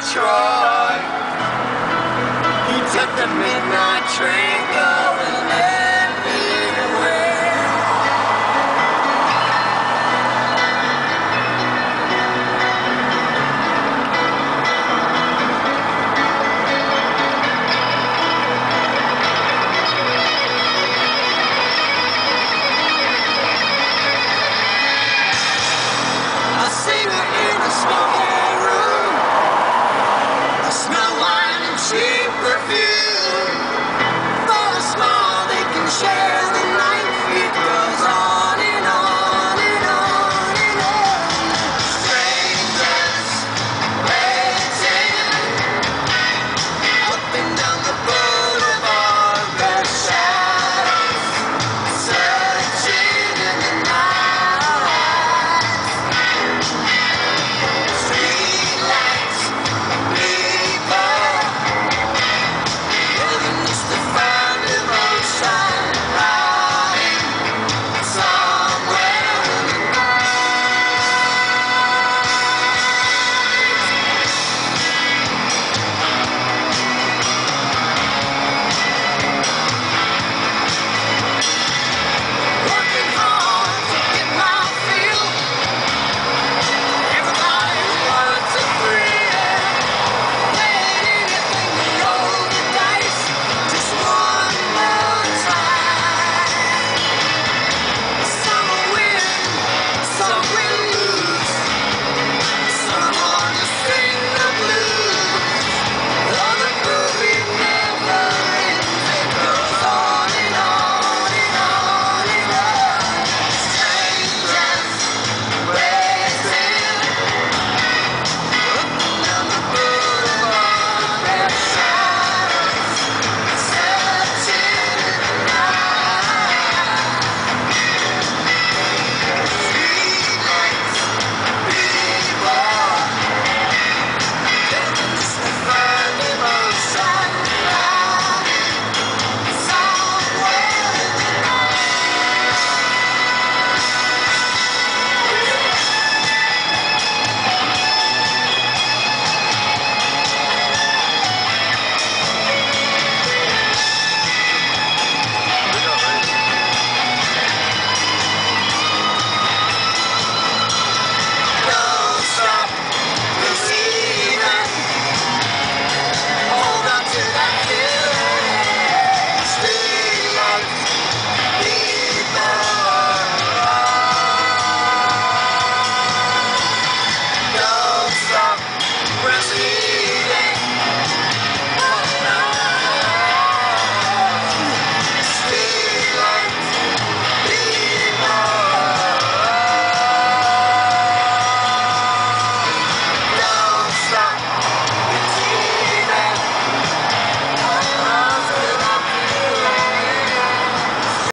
Detroit. He took the midnight train.